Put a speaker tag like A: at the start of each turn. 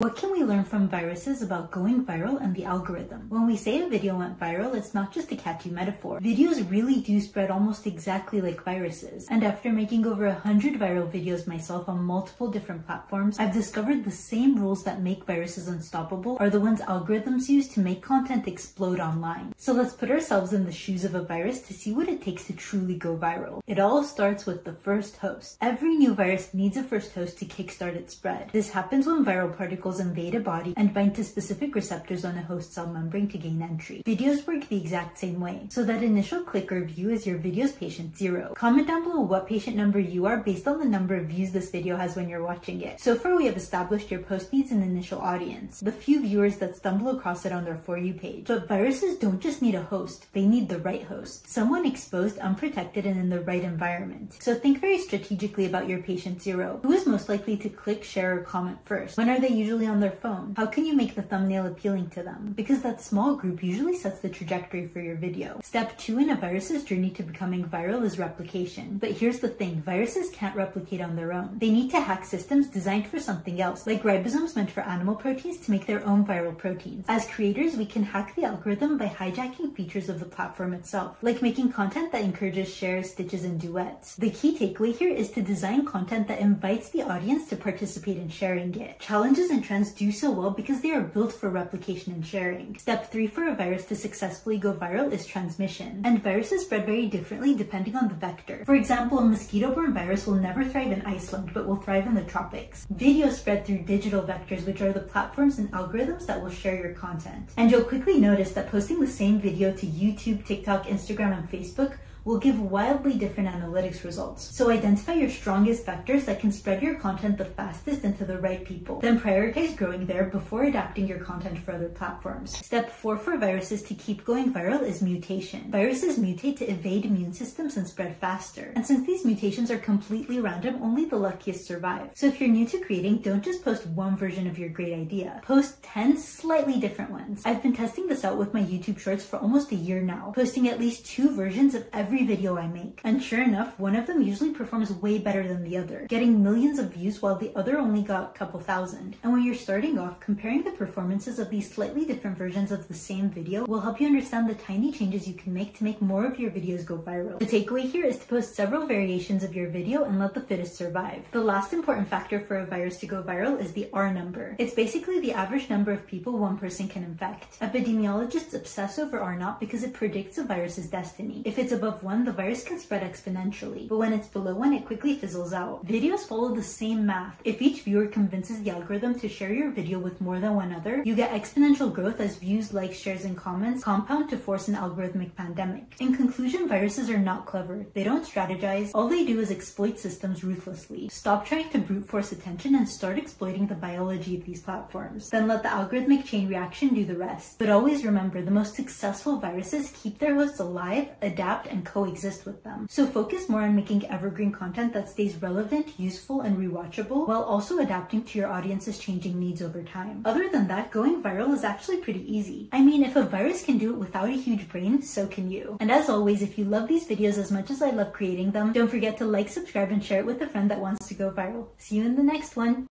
A: What can we learn from viruses about going viral and the algorithm? When we say a video went viral, it's not just a catchy metaphor. Videos really do spread almost exactly like viruses. And after making over a hundred viral videos myself on multiple different platforms, I've discovered the same rules that make viruses unstoppable are the ones algorithms use to make content explode online. So let's put ourselves in the shoes of a virus to see what it takes to truly go viral. It all starts with the first host. Every new virus needs a first host to kickstart its spread. This happens when viral particles invade a body and bind to specific receptors on a host cell membrane to gain entry. Videos work the exact same way. So that initial click or view is your video's patient zero. Comment down below what patient number you are based on the number of views this video has when you're watching it. So far we have established your post needs an initial audience, the few viewers that stumble across it on their For You page. But viruses don't just need a host, they need the right host. Someone exposed, unprotected, and in the right environment. So think very strategically about your patient zero. Who is most likely to click, share, or comment first? When are they usually usually on their phone. How can you make the thumbnail appealing to them? Because that small group usually sets the trajectory for your video. Step two in a virus's journey to becoming viral is replication. But here's the thing, viruses can't replicate on their own. They need to hack systems designed for something else, like ribosomes meant for animal proteins to make their own viral proteins. As creators, we can hack the algorithm by hijacking features of the platform itself, like making content that encourages shares, stitches, and duets. The key takeaway here is to design content that invites the audience to participate in sharing it. Challenges and trends do so well because they are built for replication and sharing. Step 3 for a virus to successfully go viral is transmission. And viruses spread very differently depending on the vector. For example, a mosquito-borne virus will never thrive in Iceland but will thrive in the tropics. Videos spread through digital vectors which are the platforms and algorithms that will share your content. And you'll quickly notice that posting the same video to YouTube, TikTok, Instagram, and Facebook will give wildly different analytics results. So identify your strongest vectors that can spread your content the fastest into the right people. Then prioritize growing there before adapting your content for other platforms. Step 4 for viruses to keep going viral is mutation. Viruses mutate to evade immune systems and spread faster. And since these mutations are completely random, only the luckiest survive. So if you're new to creating, don't just post one version of your great idea. Post 10 slightly different ones. I've been testing this out with my YouTube shorts for almost a year now, posting at least two versions of every every video I make. And sure enough, one of them usually performs way better than the other, getting millions of views while the other only got a couple thousand. And when you're starting off, comparing the performances of these slightly different versions of the same video will help you understand the tiny changes you can make to make more of your videos go viral. The takeaway here is to post several variations of your video and let the fittest survive. The last important factor for a virus to go viral is the R number. It's basically the average number of people one person can infect. Epidemiologists obsess over R naught because it predicts a virus's destiny. If it's above 1, the virus can spread exponentially, but when it's below 1, it quickly fizzles out. Videos follow the same math. If each viewer convinces the algorithm to share your video with more than one other, you get exponential growth as views, likes, shares, and comments compound to force an algorithmic pandemic. In conclusion, viruses are not clever. They don't strategize. All they do is exploit systems ruthlessly. Stop trying to brute force attention and start exploiting the biology of these platforms. Then let the algorithmic chain reaction do the rest. But always remember, the most successful viruses keep their hosts alive, adapt, and coexist with them. So focus more on making evergreen content that stays relevant, useful, and rewatchable while also adapting to your audience's changing needs over time. Other than that, going viral is actually pretty easy. I mean, if a virus can do it without a huge brain, so can you. And as always, if you love these videos as much as I love creating them, don't forget to like, subscribe, and share it with a friend that wants to go viral. See you in the next one.